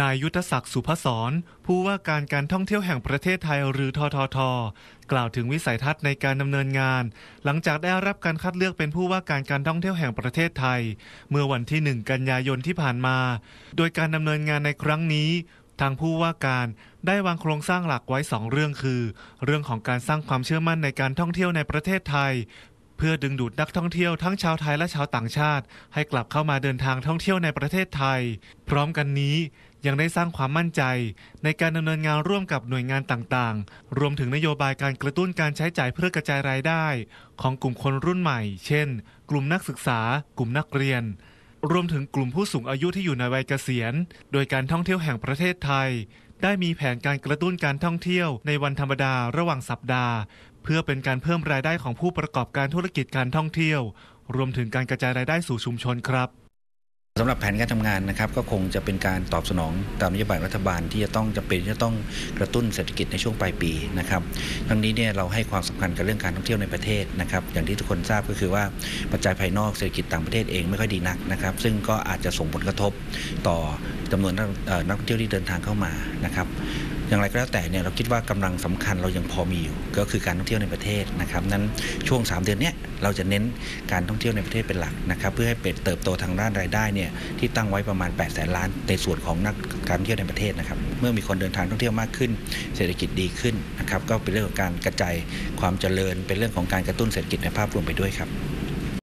นายยุทธศักดิ์สุพศรผู้ว่าการการท่องเที่ยวแห่งประเทศไทยหรือททท กล่าวถึงวิสัยทัศน์ในการดำเนินงาน หลังจากได้รับการคัดเลือกเป็นผู้ว่าการการท่องเที่ยวแห่งประเทศไทย เมื่อวันที่ 1 กันยายนที่ผ่านมา โดยการดำเนินงานในครั้งนี้ ทางผู้ว่าการได้วางโครงสร้างหลักไว้ 2 เรื่องคือ เรื่องของการสร้างความเชื่อมั่นในการท่องเที่ยวในประเทศไทย พื่อดึงดูดนักท่องเที่ยวทั้งชาวไทยและชาวต่างชาติ ให้กลับเข้ามาเดินทางท่องเที่ยวในประเทศไทย พร้อมกันนี้ยังได้สร้างความมั่นใจ ในการดำเนินงานร่วมกับหน่วยงานต่างๆ รวมถึงนโยบายการกระตุ้นการใช้จ่ายเพื่อกระจายรายได้ ของกลุ่มคนรุ่นใหม่ เช่น กลุ่มนักศึกษา กลุ่มนักเรียน รวมถึงกลุ่มผู้สูงอายุที่อยู่ในวัยเกษียณ โดยการท่องเที่ยวแห่งประเทศไทย ได้มีแผนการกระตุ้นการท่องเที่ยวในวันธรรมดาระหว่างสัปดาห์ เพื่อเป็นการเพิ่มรายได้ของผู้ประกอบการธุรกิจการท่องเที่ยว รวมถึงการกระจายรายได้สู่ชุมชนครับสำหรับแผนการทำงานนะครับก็คงจะเป็นการตอบสนองตามนโยบายรัฐบาลที่จะต้องจะเป็นจะต้องกระตุ้นเศรษฐกิจในช่วงปลายปีนะครับทั้งนี้เนี่ยเราให้ความสำคัญกับเรื่องการท่องเที่ยวในประเทศนะครับอย่างที่ทุกคนทราบก็คือว่าปัจจัยภายนอกเศรษฐกิจต่างประเทศเองไม่ค่อยดีนักนะครับซึ่งก็อาจจะส่งผลกระทบต่อจำนวนนักท่องเที่ยวที่เดินทางเข้ามานะครับอย่างไรก็แล้วแต่เนี่ยเราคิดว่ากำลังสำคัญเรายังพอมีอยู่ ก็คือการท่องเที่ยวในประเทศนะครับนั้นช่วง 3 เดือนเนี้ยเราจะเน้นการท่องเที่ยวในประเทศเป็นหลักนะครับเพื่อให้เป็นเติบโตทางด้านรายได้เนี่ยที่ตั้งไว้ประมาณ8แสนล้าน ในส่วนของนักการท่องเที่ยวในประเทศนะครับเมื่อมีคนเดินทางท่องเที่ยวมากขึ้น เศรษฐกิจดีขึ้นนะครับก็เป็นเรื่องของการกระจายความเจริญ เป็นเรื่องของการกระตุ้นเศรษฐกิจในภาพรวมไปด้วยครับ